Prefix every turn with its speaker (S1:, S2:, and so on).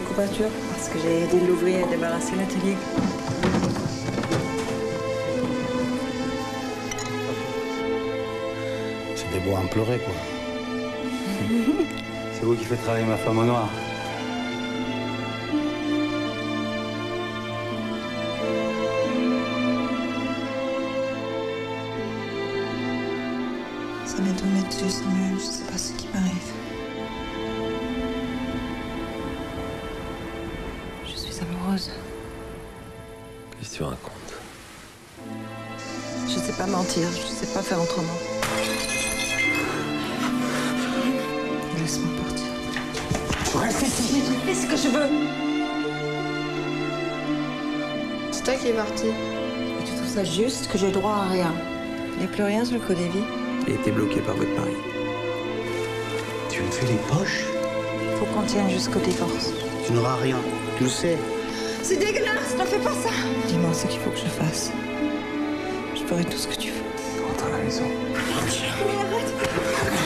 S1: couverture parce que j'ai aidé l'ouvrier à débarrasser l'atelier.
S2: C'est des bois en pleurer, quoi.
S3: C'est vous qui faites travailler ma femme au noir.
S1: Ça m'est tombé dessus, Samuel. Je sais pas ce qui m'arrive. Amoureuse.
S4: Qu'est-ce que tu racontes
S1: Je sais pas mentir. Je sais pas faire autrement. Laisse-moi partir.
S2: Reste ici
S1: Je fais ce que je veux.
S5: C'est toi qui es parti.
S1: Et tu trouves ça juste que j'ai droit à rien Il n'y a plus rien sur le code des vies.
S6: Il a été bloqué par votre mari.
S2: Tu me fais les poches
S1: Faut qu'on tienne jusqu'au divorce.
S2: Tu n'auras rien. Tu le sais.
S1: C'est dégueulasse, ne fais pas ça Dis-moi ce qu'il faut que je fasse. Je ferai tout ce que tu veux.
S6: Rentre à la maison.
S1: Mais arrête